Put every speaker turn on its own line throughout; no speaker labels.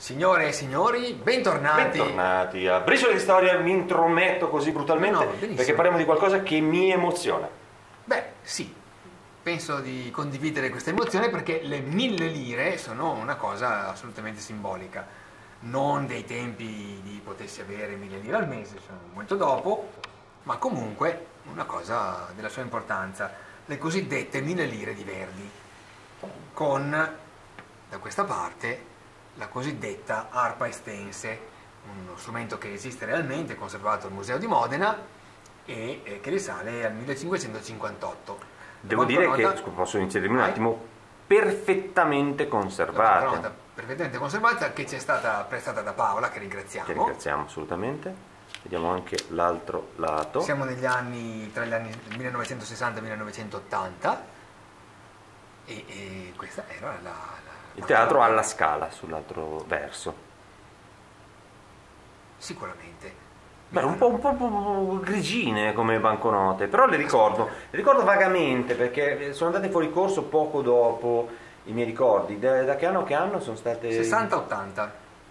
Signore e signori, bentornati.
Bentornati a Briciole di Storia, mi intrometto così brutalmente
No,
perché parliamo di qualcosa che mi emoziona.
Beh, sì, penso di condividere questa emozione perché le mille lire sono una cosa assolutamente simbolica. Non dei tempi di potessi avere mille lire al mese, sono molto dopo, ma comunque una cosa della sua importanza. Le cosiddette mille lire di Verdi, con da questa parte la cosiddetta arpa estense, uno strumento che esiste realmente, conservato al Museo di Modena e eh, che risale al 1558.
Devo dire che,
banconota-
scusa, posso inserirmi un attimo, perfettamente
banconota perfettamente conservata che ci è stata prestata da Paola, che ringraziamo.
Che ringraziamo assolutamente. Vediamo anche l'altro lato.
Siamo negli anni, tra gli anni 1960 e 1980 e, e questa era la... la-
Il teatro ha la scala sull'altro verso.
Sicuramente.
Beh, un po', un po', un po' grigine come banconote, però le ricordo, le ricordo vagamente perché sono andate fuori corso poco dopo i miei ricordi. Da, da che anno che anno sono state?
60-80.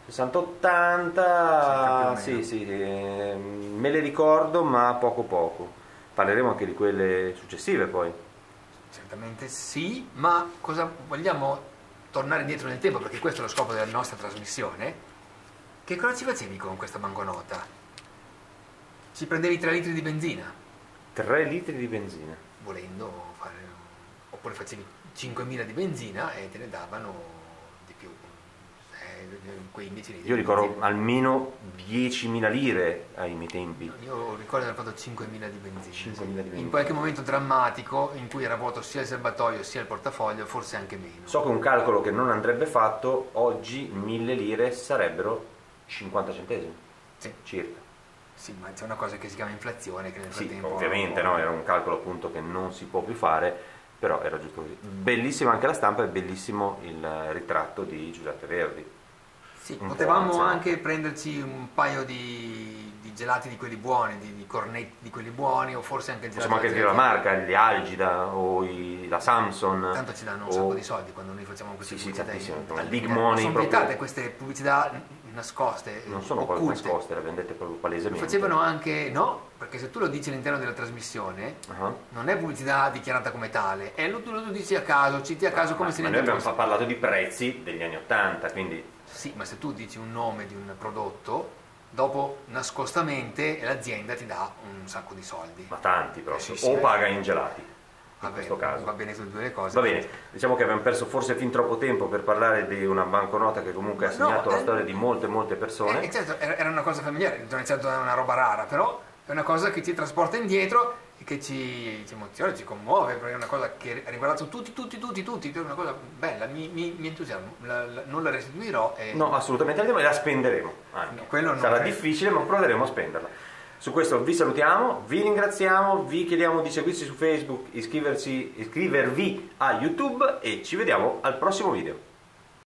60-80,
Sì,
sì, ehm, me le ricordo ma poco poco. Parleremo anche di quelle successive poi.
Certamente sì, ma cosa vogliamo tornare indietro nel tempo perché questo è lo scopo della nostra trasmissione? Che cosa ci facevi con questa banconota? Ci prendevi 3 litri di benzina,
3 litri di benzina.
volendo fare, oppure facevi 5.000 di benzina e te ne davano di più, eh, 15 litri.
Io ricordo almeno 10.000 lire ai miei tempi.
Io ricordo di aver fatto 5.000 di benzina.
5.000 di benzina.
In qualche momento drammatico in cui era vuoto sia il serbatoio sia il portafoglio, forse anche meno.
So che un calcolo che non andrebbe fatto, oggi 1000 lire sarebbero 50 centesimi,
Sì.
circa.
Sì, ma c'è una cosa che si chiama inflazione che nel
Sì,
frattempo...
ovviamente no, era un calcolo appunto che non si può più fare, però era giusto così. Bellissima anche la stampa e bellissimo il ritratto di Giuseppe Verdi.
Sì,
po'
potevamo anche prenderci un paio di, di gelati di quelli buoni, di, di cornetti di quelli buoni, o forse anche il gelato
Possiamo anche dire la marca, gli Algida o i- la Samson.
Tanto ci danno un
o-
sacco di soldi quando noi facciamo queste
Sì, sì,
pubblicità.
tantissimo,
in-
il big
eh,
money
Sono
proprio.
vietate queste pubblicità nascoste,
Non sono
occulte.
nascoste, le vendete proprio
Lo
palesemente.
facevano anche, no, perché se tu lo dici all'interno della trasmissione,
Ah.
non è pubblicità dichiarata come tale, è lo tu lo dici a caso, citi a caso come
Ma-
se
ma
niente
noi abbiamo parlato di prezzi degli anni 80, quindi
Sì, ma se tu dici un nome di un prodotto, dopo nascostamente l'azienda ti dà un sacco di soldi.
ma tanti proprio,
Sì, sì,
o
eh.
paga in gelati.
Va
In
bene,
questo caso.
va bene tutte e due le cose.
Va bene, diciamo che abbiamo perso forse fin troppo tempo per parlare di una banconota che comunque ha
No,
segnato la
eh,
storia di molte molte persone.
Eh, eh, certo, era era una cosa familiare, certo una roba rara, però è una cosa che ci trasporta indietro che ci, ci emoziona, ci commuove, perché è una cosa che ha riguardato tutti, tutti, tutti, tutti, è una cosa bella, mi, mi, mi entusiasma, La- la- non la restituirò e...
No, assolutamente e la spenderemo.
No,
Sarà
eh.
difficile, ma proveremo a spenderla. Su questo vi salutiamo, vi ringraziamo, vi chiediamo di seguirci su Facebook, iscriversi, iscrivervi a YouTube e ci vediamo al prossimo video.